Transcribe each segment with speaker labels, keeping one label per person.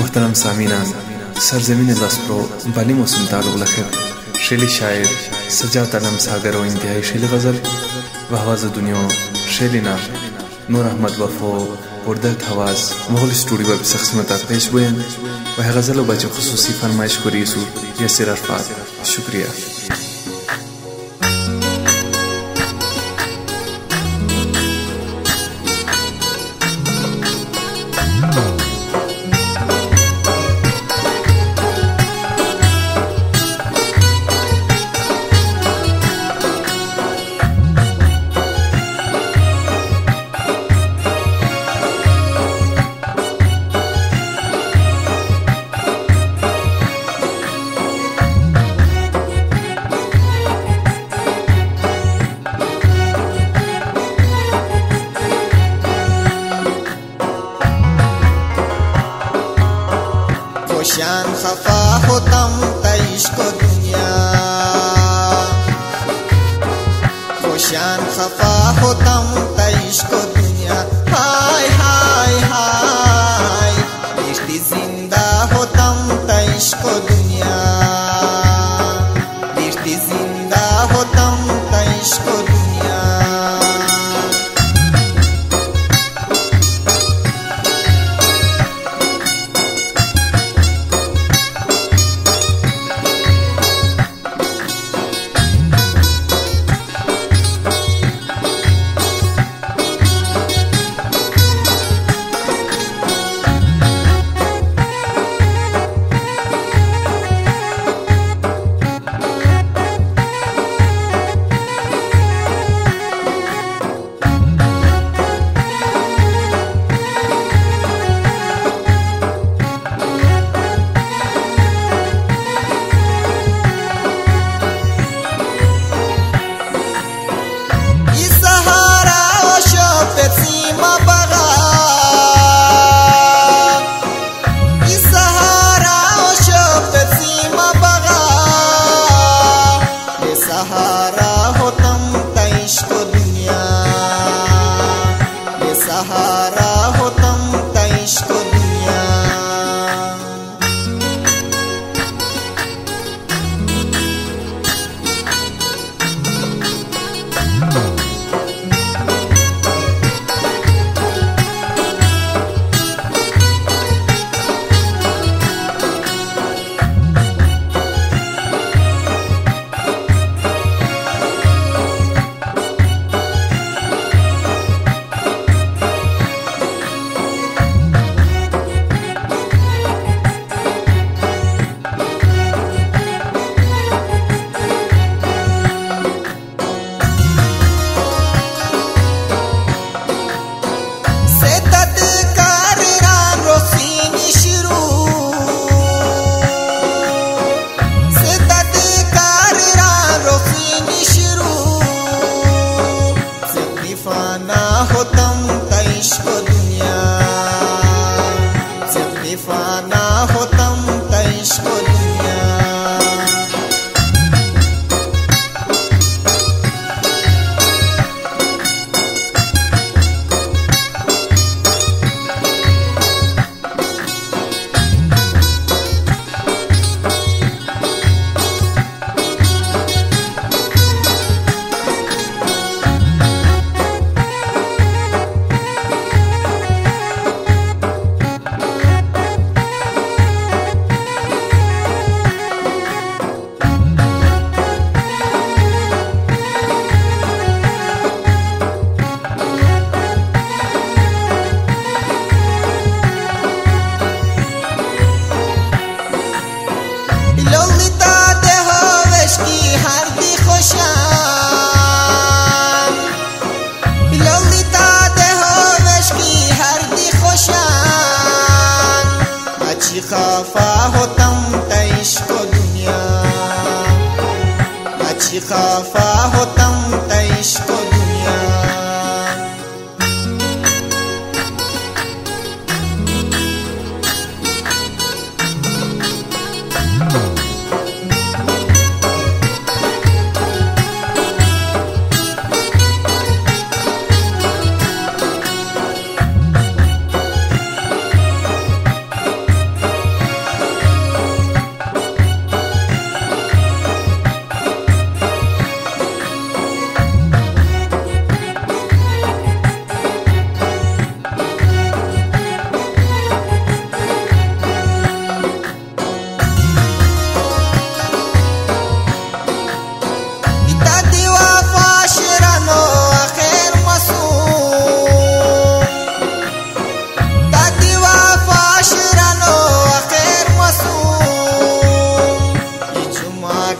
Speaker 1: محترم سامینان سرزمین زاسپرو بلی موسم تعلق لخر شیلی شاعر سجاد علم ساگر و انتهای شیلی غزل بهواز دنیا شیلی نام نور احمد وفو پردرد حواز مغل سٹوڈیو به سخصمت پیش بوین و غزل و بچه خصوصی فرمایش کوریسو یسیر عرفات شکریه
Speaker 2: शान खफा हो तम तईश को दुनिया खुशान खफा हो तम तईश को दुनिया फाना हो तम तैश خافا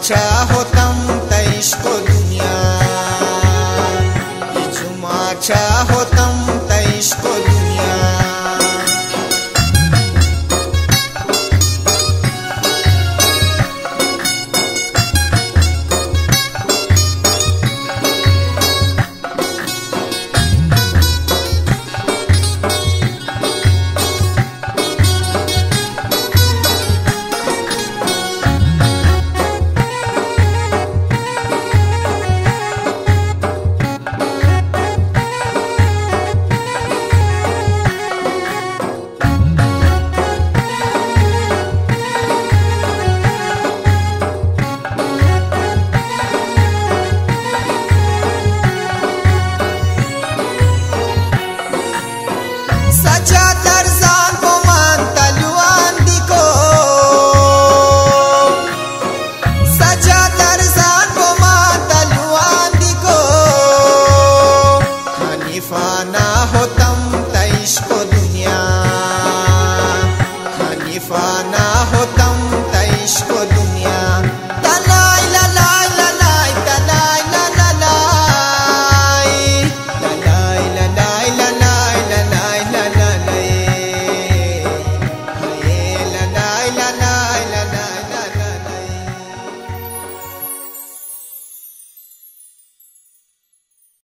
Speaker 2: अच्छा हो चादर